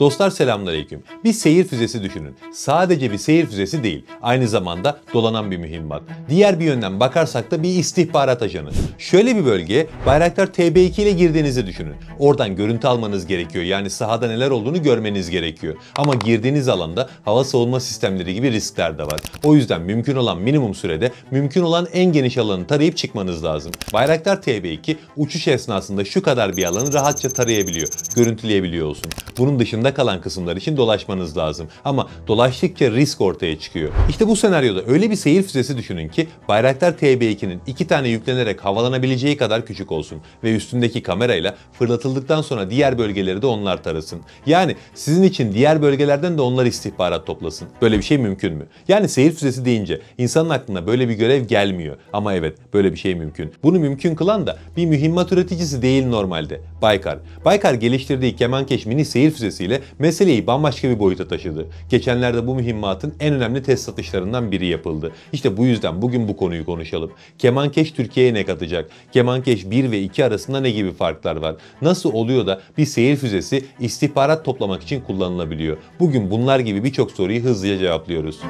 Dostlar selamünaleyküm. Bir seyir füzesi düşünün. Sadece bir seyir füzesi değil, aynı zamanda dolanan bir mühimmat. Diğer bir yönden bakarsak da bir istihbarat ajanı. Şöyle bir bölgeye Bayraktar TB2 ile girdiğinizi düşünün. Oradan görüntü almanız gerekiyor. Yani sahada neler olduğunu görmeniz gerekiyor. Ama girdiğiniz alanda hava savunma sistemleri gibi riskler de var. O yüzden mümkün olan minimum sürede mümkün olan en geniş alanı tarayıp çıkmanız lazım. Bayraktar TB2 uçuş esnasında şu kadar bir alanı rahatça tarayabiliyor, görüntüleyebiliyor olsun. Bunun dışında kalan kısımlar için dolaşmanız lazım. Ama dolaştıkça risk ortaya çıkıyor. İşte bu senaryoda öyle bir seyir füzesi düşünün ki Bayraktar TB2'nin iki tane yüklenerek havalanabileceği kadar küçük olsun ve üstündeki kamerayla fırlatıldıktan sonra diğer bölgeleri de onlar tarasın. Yani sizin için diğer bölgelerden de onlar istihbarat toplasın. Böyle bir şey mümkün mü? Yani seyir füzesi deyince insanın aklına böyle bir görev gelmiyor. Ama evet böyle bir şey mümkün. Bunu mümkün kılan da bir mühimmat üreticisi değil normalde. Baykar. Baykar geliştirdiği Kemankeş mini seyir füzesiyle meseleyi bambaşka bir boyuta taşıdı. Geçenlerde bu mühimmatın en önemli test satışlarından biri yapıldı. İşte bu yüzden bugün bu konuyu konuşalım. Kemankeş Türkiye'ye ne katacak? Kemankeş 1 ve 2 arasında ne gibi farklar var? Nasıl oluyor da bir seyir füzesi istihbarat toplamak için kullanılabiliyor? Bugün bunlar gibi birçok soruyu hızlıca cevaplıyoruz.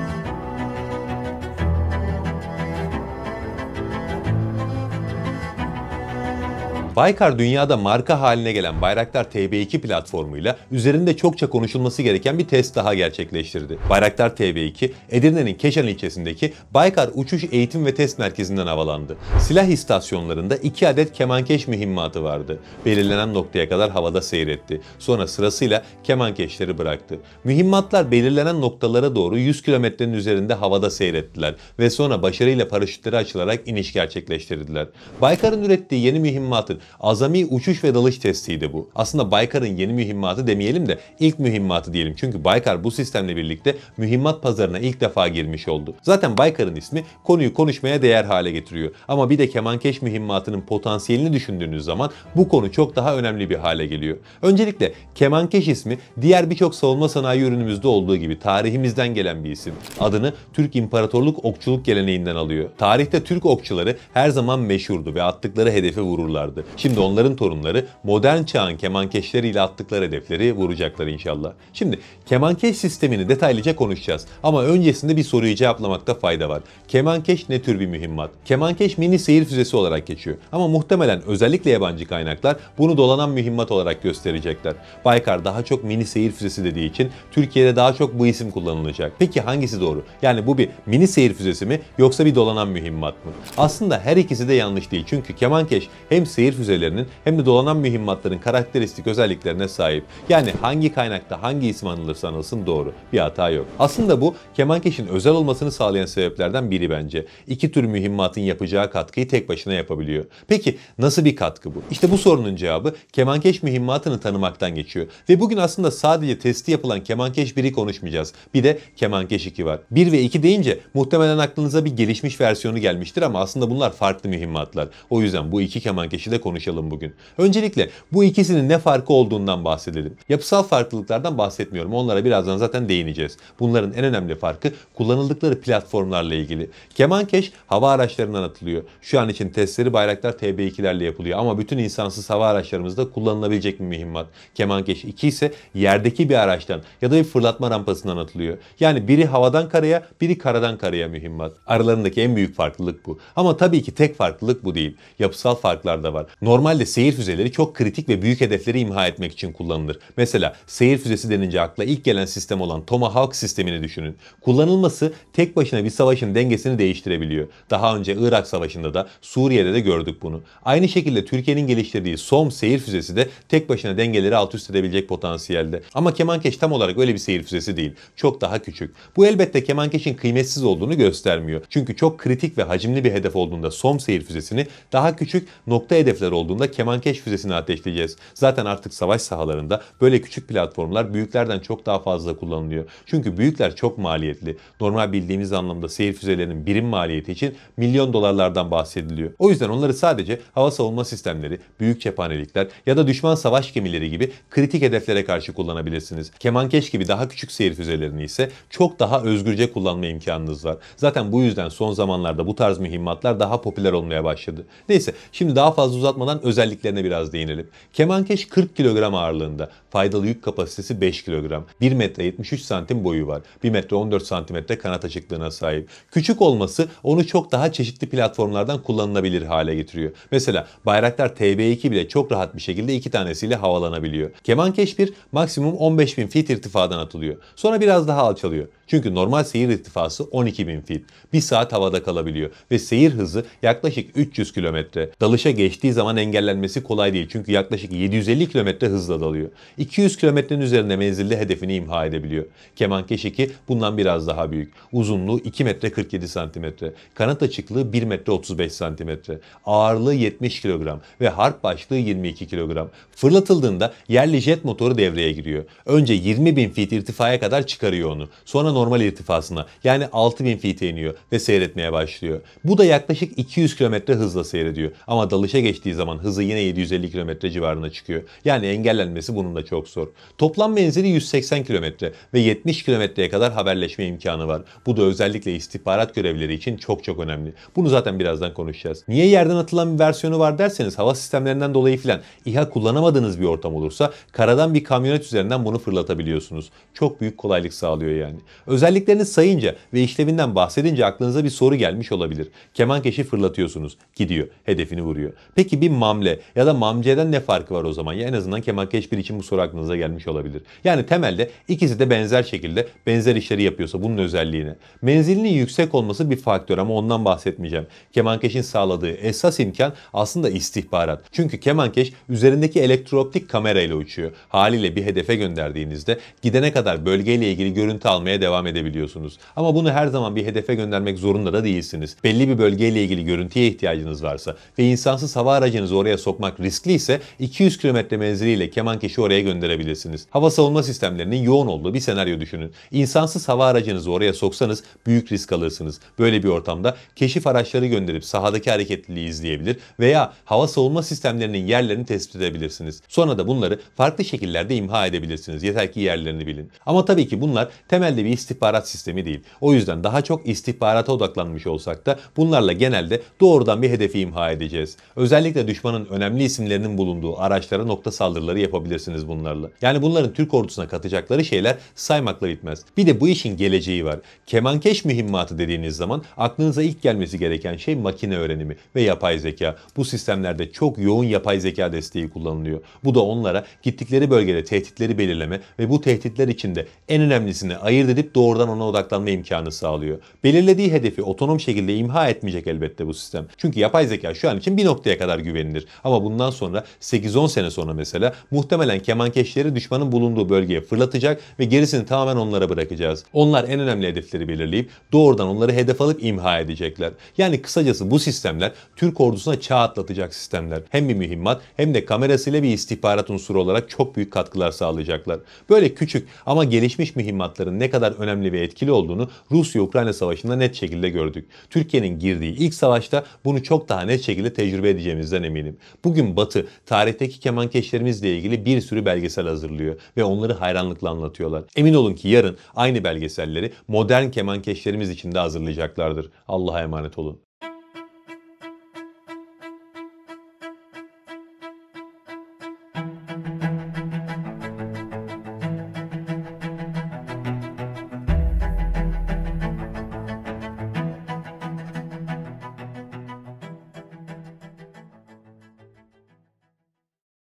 Baykar dünyada marka haline gelen Bayraktar TB2 platformuyla üzerinde çokça konuşulması gereken bir test daha gerçekleştirdi. Bayraktar TB2, Edirne'nin Keşan ilçesindeki Baykar Uçuş Eğitim ve Test Merkezi'nden havalandı. Silah istasyonlarında 2 adet kemankeş mühimmatı vardı. Belirlenen noktaya kadar havada seyretti. Sonra sırasıyla kemankeşleri bıraktı. Mühimmatlar belirlenen noktalara doğru 100 kilometrenin üzerinde havada seyrettiler ve sonra başarıyla paraşütleri açılarak iniş gerçekleştirdiler. Baykar'ın ürettiği yeni mühimmatın azami uçuş ve dalış testiydi bu. Aslında Baykar'ın yeni mühimmatı demeyelim de ilk mühimmatı diyelim. Çünkü Baykar bu sistemle birlikte mühimmat pazarına ilk defa girmiş oldu. Zaten Baykar'ın ismi konuyu konuşmaya değer hale getiriyor. Ama bir de kemankeş mühimmatının potansiyelini düşündüğünüz zaman bu konu çok daha önemli bir hale geliyor. Öncelikle kemankeş ismi diğer birçok savunma sanayi ürünümüzde olduğu gibi tarihimizden gelen bir isim. Adını Türk İmparatorluk okçuluk geleneğinden alıyor. Tarihte Türk okçuları her zaman meşhurdu ve attıkları hedefe vururlardı. Şimdi onların torunları modern çağın kemankeşleriyle attıkları hedefleri vuracaklar inşallah. Şimdi kemankeş sistemini detaylıca konuşacağız. Ama öncesinde bir soruyu cevaplamakta fayda var. Kemankeş ne tür bir mühimmat? Kemankeş mini seyir füzesi olarak geçiyor. Ama muhtemelen özellikle yabancı kaynaklar bunu dolanan mühimmat olarak gösterecekler. Baykar daha çok mini seyir füzesi dediği için Türkiye'de daha çok bu isim kullanılacak. Peki hangisi doğru? Yani bu bir mini seyir füzesi mi yoksa bir dolanan mühimmat mı? Aslında her ikisi de yanlış değil. Çünkü kemankeş hem seyir füzelerinin hem de dolanan mühimmatların karakteristik özelliklerine sahip. Yani hangi kaynakta hangi isim anılırsa anılsın doğru. Bir hata yok. Aslında bu kemankeşin özel olmasını sağlayan sebeplerden biri bence. İki tür mühimmatın yapacağı katkıyı tek başına yapabiliyor. Peki nasıl bir katkı bu? İşte bu sorunun cevabı kemankeş mühimmatını tanımaktan geçiyor. Ve bugün aslında sadece testi yapılan kemankeş 1'i konuşmayacağız. Bir de kemankeş 2 var. 1 ve 2 deyince muhtemelen aklınıza bir gelişmiş versiyonu gelmiştir ama aslında bunlar farklı mühimmatlar. O yüzden bu iki kemankeşi de konuşalım bugün. Öncelikle bu ikisinin ne farkı olduğundan bahsedelim. Yapısal farklılıklardan bahsetmiyorum. Onlara birazdan zaten değineceğiz. Bunların en önemli farkı kullanıldıkları platformlarla ilgili. Kemankeş hava araçlarından atılıyor. Şu an için testleri Bayraktar TB2'lerle yapılıyor ama bütün insansız hava araçlarımızda kullanılabilecek bir mühimmat. Kemankeş 2 ise yerdeki bir araçtan ya da bir fırlatma rampasından atılıyor. Yani biri havadan karaya, biri karadan karaya mühimmat. Aralarındaki en büyük farklılık bu. Ama tabii ki tek farklılık bu değil. Yapısal farklar da var. Normalde seyir füzeleri çok kritik ve büyük hedefleri imha etmek için kullanılır. Mesela seyir füzesi denince akla ilk gelen sistem olan Tomahawk sistemini düşünün. Kullanılması tek başına bir savaşın dengesini değiştirebiliyor. Daha önce Irak Savaşı'nda da Suriye'de de gördük bunu. Aynı şekilde Türkiye'nin geliştirdiği SOM seyir füzesi de tek başına dengeleri alt üst edebilecek potansiyelde. Ama Kemankeş tam olarak öyle bir seyir füzesi değil. Çok daha küçük. Bu elbette Kemankeş'in kıymetsiz olduğunu göstermiyor. Çünkü çok kritik ve hacimli bir hedef olduğunda SOM seyir füzesini daha küçük nokta hedefler olduğunda Kemankeş füzesini ateşleyeceğiz. Zaten artık savaş sahalarında böyle küçük platformlar büyüklerden çok daha fazla kullanılıyor. Çünkü büyükler çok maliyetli. Normal bildiğimiz anlamda seyir füzelerinin birim maliyeti için milyon dolarlardan bahsediliyor. O yüzden onları sadece hava savunma sistemleri, büyük cephanelikler ya da düşman savaş gemileri gibi kritik hedeflere karşı kullanabilirsiniz. Kemankeş gibi daha küçük seyir füzelerini ise çok daha özgürce kullanma imkanınız var. Zaten bu yüzden son zamanlarda bu tarz mühimmatlar daha popüler olmaya başladı. Neyse şimdi daha fazla uzatmayalım uzatmadan özelliklerine biraz değinelim. Kemankeş 40 kilogram ağırlığında. Faydalı yük kapasitesi 5 kilogram. 1 metre 73 santim boyu var. 1 metre 14 santimetre kanat açıklığına sahip. Küçük olması onu çok daha çeşitli platformlardan kullanılabilir hale getiriyor. Mesela Bayraktar TB2 bile çok rahat bir şekilde iki tanesiyle havalanabiliyor. Kemankeş 1 maksimum 15.000 feet irtifadan atılıyor. Sonra biraz daha alçalıyor. Çünkü normal seyir irtifası 12.000 feet. Bir saat havada kalabiliyor ve seyir hızı yaklaşık 300 kilometre. Dalışa geçtiği zaman engellenmesi kolay değil çünkü yaklaşık 750 kilometre hızla dalıyor. 200 kilometrenin üzerinde menzilde hedefini imha edebiliyor. Kemankeş 2 bundan biraz daha büyük. Uzunluğu 2 metre 47 santimetre. Kanat açıklığı 1 metre 35 santimetre. Ağırlığı 70 kilogram ve harp başlığı 22 kilogram. Fırlatıldığında yerli jet motoru devreye giriyor. Önce 20 bin feet irtifaya kadar çıkarıyor onu. Sonra normal irtifasına yani 6000 feet'e iniyor ve seyretmeye başlıyor. Bu da yaklaşık 200 km hızla seyrediyor. Ama dalışa geçtiği zaman hızı yine 750 km civarına çıkıyor. Yani engellenmesi bunun da çok zor. Toplam menzili 180 km ve 70 kilometreye kadar haberleşme imkanı var. Bu da özellikle istihbarat görevleri için çok çok önemli. Bunu zaten birazdan konuşacağız. Niye yerden atılan bir versiyonu var derseniz hava sistemlerinden dolayı filan İHA kullanamadığınız bir ortam olursa karadan bir kamyonet üzerinden bunu fırlatabiliyorsunuz. Çok büyük kolaylık sağlıyor yani. Özelliklerini sayınca ve işlevinden bahsedince aklınıza bir soru gelmiş olabilir. Kemankeşi fırlatıyorsunuz. Gidiyor. Hedefini vuruyor. Peki bir mamle ya da mamceden ne farkı var o zaman? Ya en azından kemankeş bir için bu soru aklınıza gelmiş olabilir. Yani temelde ikisi de benzer şekilde benzer işleri yapıyorsa bunun özelliğine. Menzilinin yüksek olması bir faktör ama ondan bahsetmeyeceğim. Kemankeşin sağladığı esas imkan aslında istihbarat. Çünkü kemankeş üzerindeki elektrooptik kamera ile uçuyor. Haliyle bir hedefe gönderdiğinizde gidene kadar bölgeyle ilgili görüntü almaya devam edebiliyorsunuz. Ama bunu her zaman bir hedefe göndermek zorunda da değilsiniz. Belli bir bölgeyle ilgili görüntüye ihtiyacınız varsa ve insansız hava aracınızı oraya sokmak riskli ise 200 km menziliyle kemankeşi oraya gönderebilirsiniz. Hava savunma sistemlerinin yoğun olduğu bir senaryo düşünün. İnsansız hava aracınızı oraya soksanız büyük risk alırsınız. Böyle bir ortamda keşif araçları gönderip sahadaki hareketliliği izleyebilir veya hava savunma sistemlerinin yerlerini tespit edebilirsiniz. Sonra da bunları farklı şekillerde imha edebilirsiniz. Yeter ki yerlerini bilin. Ama tabii ki bunlar temelde bir istihbarat sistemi değil. O yüzden daha çok istihbarata odaklanmış olsak da bunlarla genelde doğrudan bir hedefi imha edeceğiz. Özellikle düşmanın önemli isimlerinin bulunduğu araçlara nokta saldırıları yapabilirsiniz bunlarla. Yani bunların Türk ordusuna katacakları şeyler saymakla bitmez. Bir de bu işin geleceği var. Kemankeş mühimmatı dediğiniz zaman aklınıza ilk gelmesi gereken şey makine öğrenimi ve yapay zeka. Bu sistemlerde çok yoğun yapay zeka desteği kullanılıyor. Bu da onlara gittikleri bölgede tehditleri belirleme ve bu tehditler içinde en önemlisini ayırt edip doğrudan ona odaklanma imkanı sağlıyor. Belirlediği hedefi otonom şekilde imha etmeyecek elbette bu sistem. Çünkü yapay zeka şu an için bir noktaya kadar güvenilir. Ama bundan sonra 8-10 sene sonra mesela muhtemelen kemankeşleri düşmanın bulunduğu bölgeye fırlatacak ve gerisini tamamen onlara bırakacağız. Onlar en önemli hedefleri belirleyip doğrudan onları hedef alıp imha edecekler. Yani kısacası bu sistemler Türk ordusuna çağ atlatacak sistemler. Hem bir mühimmat hem de kamerasıyla bir istihbarat unsuru olarak çok büyük katkılar sağlayacaklar. Böyle küçük ama gelişmiş mühimmatların ne kadar önemli ve etkili olduğunu Rusya-Ukrayna savaşında net şekilde gördük. Türkiye'nin girdiği ilk savaşta bunu çok daha net şekilde tecrübe edeceğimizden eminim. Bugün Batı tarihteki kemankeşlerimizle ilgili bir sürü belgesel hazırlıyor ve onları hayranlıkla anlatıyorlar. Emin olun ki yarın aynı belgeselleri modern kemankeşlerimiz için de hazırlayacaklardır. Allah'a emanet olun.